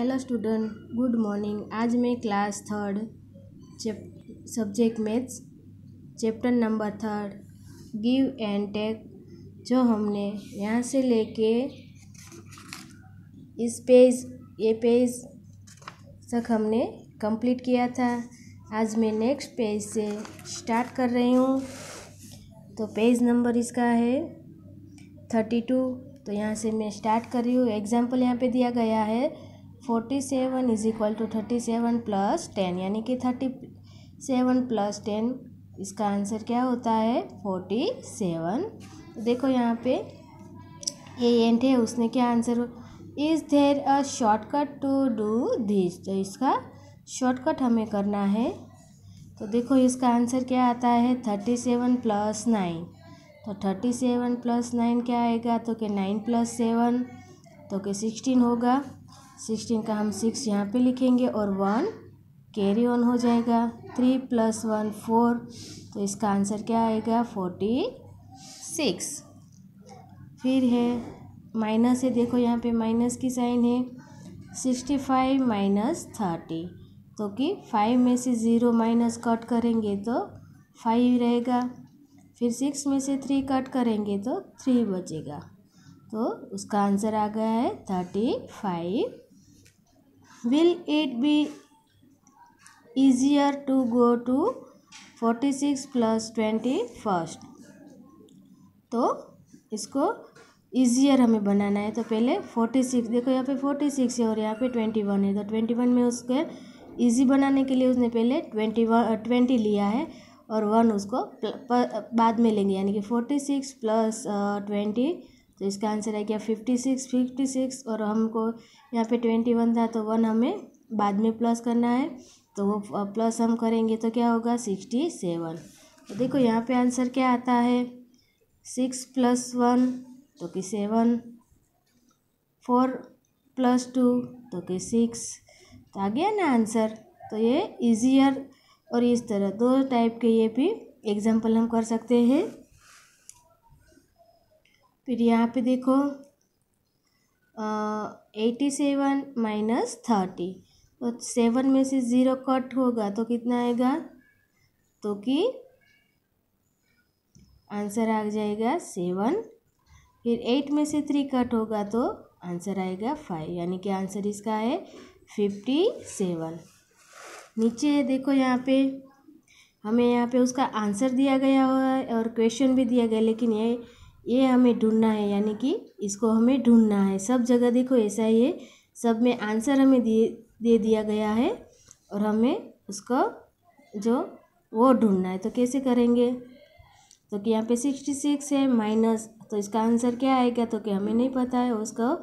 Hello student good morning आज मैं class third subject maths chapter number third give and take जो हमने यहाँ से लेके इस पेज ये पेज तक हमने कंप्लीट किया था। आज मैं नेक्स्ट पेज से स्टार्ट कर रही हूँ। तो पेज नंबर इसका है थर्टी टू तो यहाँ से मैं स्टार्ट कर रही हूँ। एग्ज़ाम्पल यहाँ पे दिया गया है। Forty seven is equal to thirty seven plus ten यानी कि थर्टी सेवन प्लस टेन इसका आंसर क्या होता है? फोर्टी सेवन तो देखो यहाँ पे, ये एंट है, उसने क्या answer is there a shortcut to do this तो इसका शॉर्टकट हमें करना है। तो देखो इसका आंसर क्या आता है? थर्टी सेवन प्लस नाइन तो थर्टी सेवन प्लस नाइन क्या आएगा? तो कि नाइन प्लस सेवन तो कि सिक्सटीन होगा। सिक्सटीन का हम सिक्स यहाँ पे लिखेंगे और वन कैरी ऑन हो जाएगा। थ्री प्लस वन फोर तो इसका आंसर क्या आएगा? फोर्टी सिक्स फिर है माइनस है, देखो यहाँ पे माइनस की साइन है। सिक्सटी फाइव माइनस थर्टी तो कि फाइव में से ज़ीरो माइनस कट करेंगे तो फाइव रहेगा। फिर सिक्स में से थ्री कट करेंगे तो थ्री बचेगा। तो उसका आंसर आ गया है thirty five will it be easier to go to 46 plus twenty first तो इसको ईजियर हमें बनाना है। तो पहले फोर्टी सिक्स देखो यहाँ पे फोर्टी सिक्स है और यहाँ पे ट्वेंटी वन है। तो ट्वेंटी वन में उसके इजी बनाने के लिए उसने पहले ट्वेंटी वन ट्वेंटी लिया है और वन उसको बाद में लेंगे। यानी कि फोर्टी सिक्स प्लस ट्वेंटी तो इसका आंसर है क्या? फिफ्टी सिक्स फिफ्टी सिक्स और हमको यहाँ पे ट्वेंटी वन था तो वन हमें बाद में प्लस करना है। तो वो प्लस हम करेंगे तो क्या होगा? सिक्सटी सेवन तो देखो यहाँ पे आंसर क्या आता है? सिक्स प्लस वन तो कि सेवन फोर प्लस टू तो कि सिक्स तो आ गया ना आंसर। तो ये इजियर और इस तरह दो टाइप के ये भी एग्ज़ाम्पल हम कर सकते हैं। फिर यहाँ पे देखो एटी सेवन माइनस थर्टी तो सेवन में से ज़ीरो कट होगा तो कितना आएगा? तो कि आंसर आ जाएगा सेवन फिर एट में से थ्री कट होगा तो आंसर आएगा फाइव यानी कि आंसर इसका है फिफ्टी सेवन नीचे देखो यहाँ पे, हमें यहाँ पे उसका आंसर दिया गया हुआ है और क्वेश्चन भी दिया गया लेकिन ये ये हमें ढूंढना है, यानी कि इसको हमें ढूंढना है। सब जगह देखो ऐसा ही है। सब में आंसर हमें दिए, दे दिया गया है और हमें उसको जो वो ढूंढना है। तो कैसे करेंगे? तो कि यहाँ पे सिक्सटी सिक्स है माइनस तो इसका आंसर क्या आएगा? तो कि हमें नहीं पता है। उसको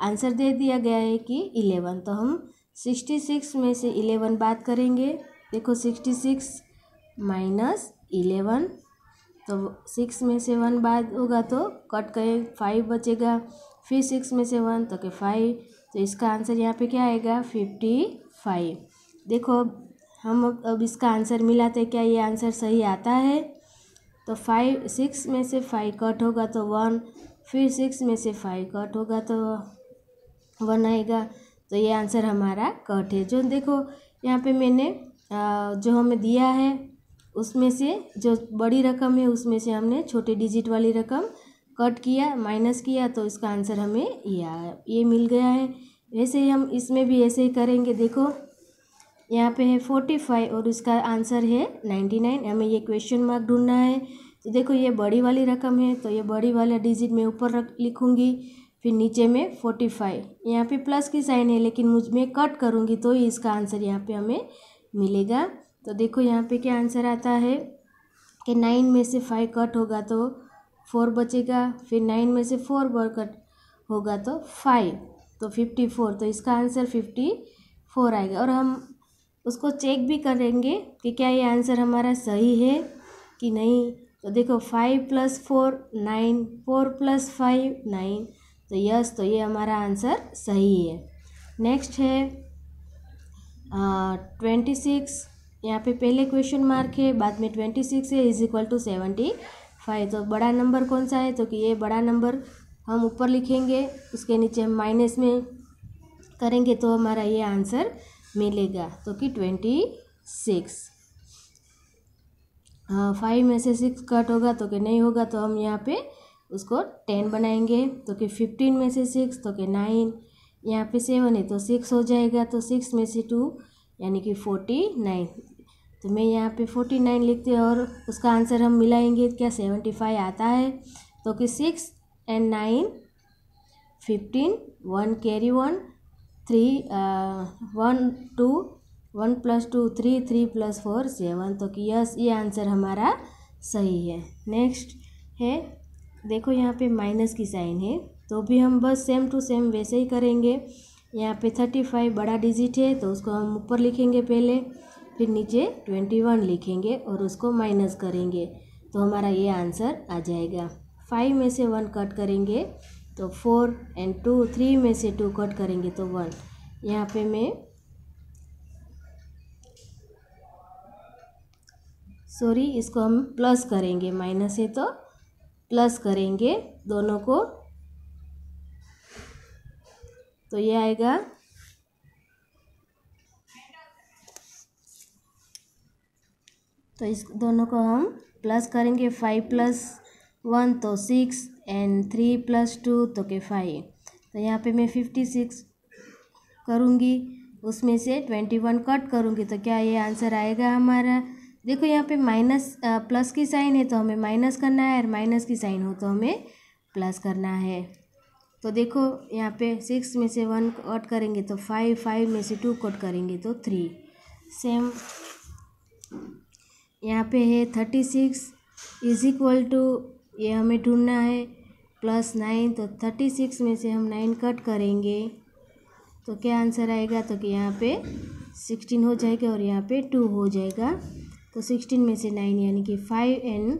आंसर दे दिया गया है कि इलेवन तो हम सिक्सटी सिक्स में से इलेवन बात करेंगे। देखो सिक्सटी सिक्स माइनस इलेवन तो सिक्स में से वन बाद होगा तो कट करें फाइव बचेगा। फिर सिक्स में से वन तो के फाइव। तो इसका आंसर यहाँ पे क्या आएगा? Fifty five. देखो, हम अब इसका आंसर मिलाते क्या ये आंसर सही आता है? तो फाइव, सिक्स में से फाइव कट होगा तो वन। फिर सिक्स में से फाइव कट होगा तो वन आएगा। तो ये आंसर हमारा कट है। जो देखो, यहाँ पे मैंने जो हमें दिया है उसमें से जो बड़ी रकम है, उसमें से हमने छोटे डिजिट वाली रकम कट किया माइनस किया तो इसका आंसर हमें ये आया ये मिल गया है। वैसे ही हम इसमें भी ऐसे ही करेंगे। देखो, यहाँ पे है फोर्टी फाइव और इसका आंसर है नाइन्टी नाइन हमें ये क्वेश्चन मार्क ढूंढना है। तो देखो, ये बड़ी वाली रकम है तो ये बड़ी वाला डिजिट मैं ऊपर रख, लिखूँगी, फिर नीचे में फोर्टी फाइव यहाँ पे प्लस की साइन है, लेकिन मुझमें कट करूँगी तो ही इसका आंसर यहाँ पे हमें मिलेगा। तो देखो यहाँ पे क्या आंसर आता है कि नाइन में से फाइव कट होगा तो फोर बचेगा, फिर नाइन में से फोर बर कट होगा तो फाइव तो फिफ्टी फोर तो इसका आंसर फिफ्टी फोर आएगा। और हम उसको चेक भी करेंगे कि क्या ये आंसर हमारा सही है कि नहीं। तो देखो five plus four nine four plus five nine तो यस तो ये हमारा आंसर सही है। नेक्स्ट है ट्वेंटी सिक्स यहाँ पे पहले क्वेश्चन मार्क है, बाद में ट्वेंटी सिक्स है is equal to seventy five तो बड़ा नंबर कौन सा है? तो कि ये बड़ा नंबर हम ऊपर लिखेंगे उसके नीचे हम माइनस में करेंगे तो हमारा ये आंसर मिलेगा। तो कि ट्वेंटी सिक्स फाइव में से सिक्स कट होगा तो कि नहीं होगा तो हम यहाँ पे उसको टेन बनाएँगे। तो कि फिफ्टीन में से सिक्स तो कि नाइन यहाँ पे सेवन है तो सिक्स हो जाएगा तो सिक्स में से टू यानी कि फोर्टी नाइन। तो मैं यहाँ पे फोर्टी नाइन लिखती हूँ और उसका आंसर हम मिलाएँगे क्या सेवेंटी फाइव आता है। तो कि six and nine, fifteen, one carry one, three one, two, one plus two, three three plus four, seven. तो कि यस, ये आंसर हमारा सही है। नेक्स्ट है, देखो यहाँ पे माइनस की साइन है। तो भी हम बस सेम टू सेम वैसे ही करेंगे। यहाँ पे थर्टी फाइव बड़ा डिजिट है तो उसको हम ऊपर लिखेंगे पहले, फिर नीचे ट्वेंटी वन लिखेंगे और उसको माइनस करेंगे। तो हमारा ये आंसर आ जाएगा। फाइव में से वन कट करेंगे तो फोर एंड टू थ्री में से टू कट करेंगे तो वन यहाँ पे मैं सॉरी इसको हम प्लस करेंगे। माइनस है तो प्लस करेंगे, दोनों को तो ये आएगा। तो इस दोनों को हम प्लस करेंगे फाइव प्लस वन तो six and three plus two तो के फाइव तो यहाँ पे मैं फिफ्टी सिक्स करूँगी, उसमें से ट्वेंटी वन कट करूँगी तो क्या ये आंसर आएगा हमारा? देखो यहाँ पे माइनस प्लस की साइन है तो हमें माइनस करना है, और माइनस की साइन हो तो हमें प्लस करना है। तो देखो, यहाँ पे सिक्स में से वन कट करेंगे तो फाइव फाइव में से टू कट करेंगे तो थ्री सेम यहाँ पे है thirty six is equal to ये हमें ढूंढना है प्लस नाइन तो थर्टी सिक्स में से हम नाइन कट करेंगे. तो क्या आंसर आएगा? तो कि यहाँ पे सिक्सटीन हो जाएगा और यहाँ पे टू हो जाएगा. तो सिक्सटीन में से नाइन यानी कि फाइव एंड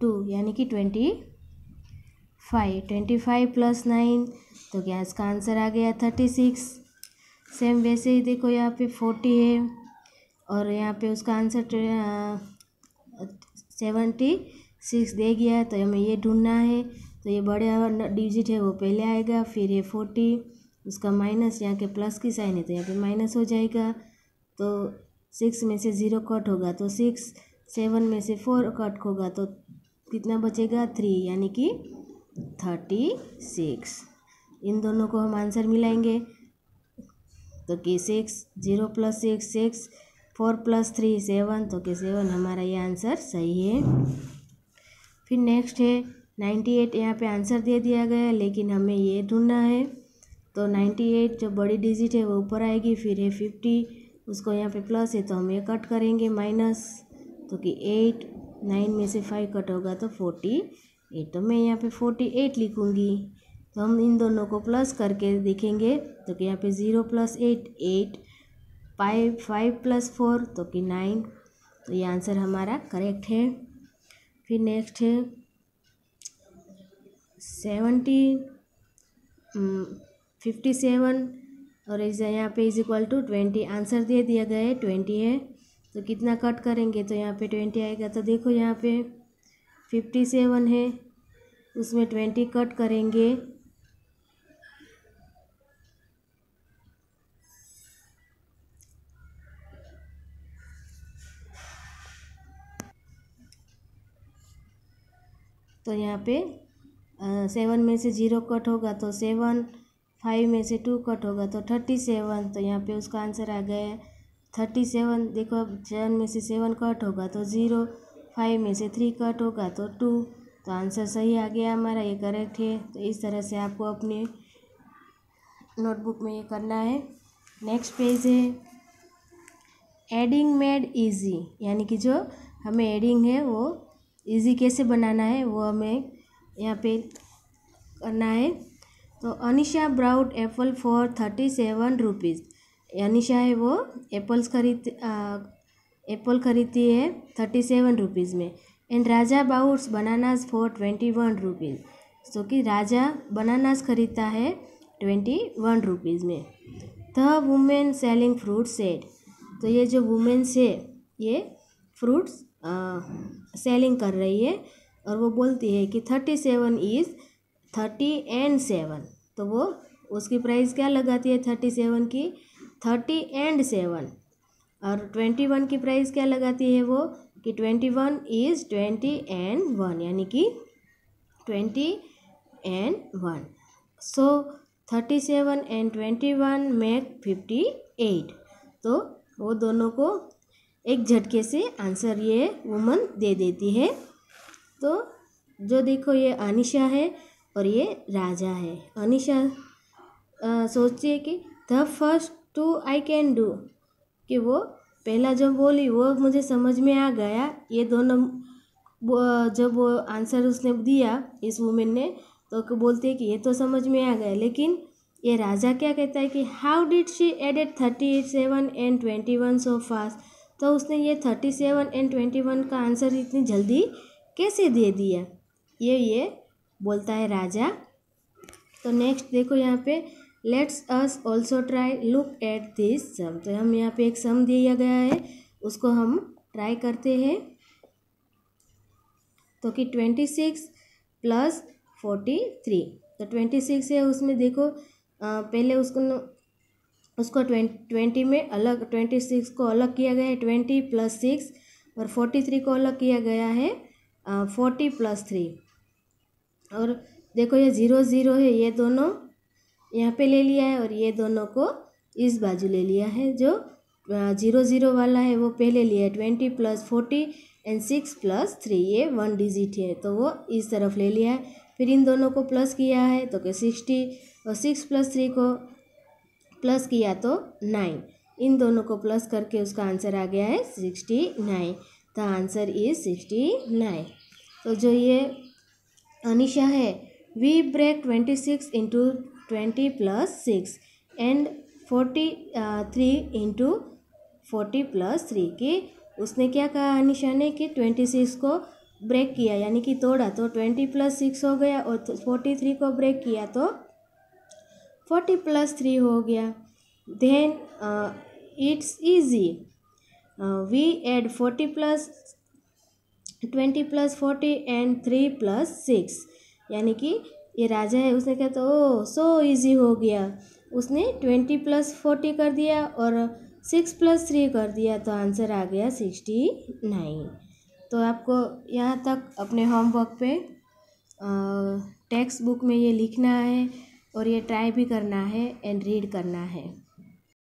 टू यानी कि twenty five, twenty five plus nine तो क्या इसका आंसर आ गया थर्टी सिक्स? सेम वैसे ही देखो यहाँ पे फोर्टी है, और यहाँ पे उसका आंसर सेवेंटी सिक्स दे गया तो हमें ये ढूंढना है। तो ये बड़े डिजिट है, वो पहले आएगा, फिर ये फोर्टी, उसका माइनस यहाँ के प्लस की साइन है तो यहाँ पे माइनस हो जाएगा। तो सिक्स में से ज़ीरो कट होगा तो सिक्स, सेवन में से फोर कट होगा तो कितना बचेगा? थ्री, यानी कि थर्टी सिक्स। इन दोनों को हम आंसर मिलाएँगे। तो कि six, zero plus six six, four plus three, seven. तो कि सेवन, हमारा ये आंसर सही है। फिर नेक्स्ट है नाइन्टी एट यहाँ पर आंसर दे दिया गया है लेकिन हमें ये ढूंढना है। तो नाइन्टी एट जो बड़ी डिजिट है, वो ऊपर आएगी, फिर है फिफ्टी, उसको यहाँ पे प्लस है तो हम ये कट करेंगे, माइनस। तो कि एट, नाइन में से फाइव कट होगा तो फोर्टी एट तो मैं यहाँ पे फोर्टी एट लिखूँगी। तो हम इन दोनों को प्लस करके देखेंगे। तो कि यहाँ पे zero plus eight eight five five plus four तो कि नाइन तो ये आंसर हमारा करेक्ट है। फिर नेक्स्ट है सेवेंटी फिफ्टी सेवन और इस यहाँ पे is equal to twenty answer दे दिया गया है ट्वेंटी है। तो कितना कट करेंगे तो यहाँ पे ट्वेंटी आएगा। तो देखो यहाँ पे फिफ्टी सेवन है। उसमें ट्वेंटी कट करेंगे। तो यहाँ पे सेवन में से ज़ीरो कट होगा तो सेवन, फाइव में से टू कट होगा तो थर्टी सेवन। तो यहाँ पे उसका आंसर आ गया है थर्टी सेवन। देखो, अब सेवन में से सेवन कट होगा तो ज़ीरो। फाइव में से थ्री कट होगा तो टू तो आंसर सही आ गया हमारा, ये करेक्ट है. तो इस तरह से आपको अपने नोटबुक में ये करना है. नेक्स्ट पेज है. एडिंग मेड इजी यानी कि जो हमें एडिंग है, वो इजी कैसे बनाना है, वो हमें यहाँ पे करना है. तो Anisha brought apple for thirty seven rupees Anisha है वो एप्पल्स खरीद एप्पल खरीदती है थर्टी सेवन रुपीज़ में। And Raja bought bananas for twenty one rupees तो कि राजा बनानास खरीदता है ट्वेंटी वन रुपीज़ में। The women selling fruit said तो ये जो वुमेन्स है, ये फ्रूट्स सेलिंग कर रही है और वो बोलती है कि thirty seven is thirty and seven तो वो उसकी प्राइस क्या लगाती है थर्टी सेवन की? थर्टी एंड सेवन और ट्वेंटी वन की प्राइस क्या लगाती है वो? कि twenty one is twenty and one यानी कि twenty and one so thirty seven and twenty one make fifty eight तो वो दोनों को एक झटके से आंसर ये वुमन दे देती है। तो जो देखो ये अनिशा है और ये राजा है। अनिशा सोचती है कि the first two I can do कि वो पहला जो बोली, वो मुझे समझ में आ गया। ये दोनों जब वो आंसर उसने दिया इस वुमेन ने तो बोलते हैं कि ये तो समझ में आ गया। लेकिन ये राजा क्या कहता है कि how did she added thirty seven and twenty one so fast तो उसने ये thirty seven and twenty one का आंसर इतनी जल्दी कैसे दे दिया? ये ये बोलता है राजा। तो नेक्स्ट देखो यहाँ पे let's us also try look at this sum तो हम यहाँ पे एक सम दिया गया है उसको हम ट्राई करते हैं। तो कि twenty six plus forty three तो ट्वेंटी सिक्स है उसमें देखो आ, पहले उसको न, उसको ट्वेंटी में अलग ट्वेंटी सिक्स को अलग किया गया है ट्वेंटी प्लस सिक्स और फोर्टी थ्री को अलग किया गया है फोर्टी प्लस थ्री और देखो ये ज़ीरो ज़ीरो है ये दोनों यहाँ पे ले लिया है और ये दोनों को इस बाजू ले लिया है जो ज़ीरो ज़ीरो वाला है, वो पहले लिया है twenty plus forty and six plus three, ये वन डिजिट है तो वो इस तरफ़ ले लिया है। फिर इन दोनों को प्लस किया है तो सिक्सटी और सिक्स प्लस थ्री को प्लस किया तो नाइन। इन दोनों को प्लस करके उसका आंसर आ गया है sixty nine the answer is sixty nine. तो जो ये अनिशा है, we break twenty six into twenty plus six and forty three into forty plus three की उसने क्या कहा अनिशा ने कि? ट्वेंटी सिक्स को ब्रेक किया, यानी कि तोड़ा। तो ट्वेंटी प्लस सिक्स हो गया और फोर्टी थ्री को ब्रेक किया तो फोर्टी प्लस थ्री हो गया। Then it's easy we add forty plus, twenty plus forty and three plus six, यानी कि ये राजा है, उसने कहा तो ओ सो इजी हो गया। उसने ट्वेंटी प्लस फोर्टी कर दिया और सिक्स प्लस थ्री कर दिया तो आंसर आ गया सिक्सटी नाइन तो आपको यहाँ तक अपने होमवर्क पे टेक्स्ट बुक में ये लिखना है और ये ट्राई भी करना है एंड रीड करना है।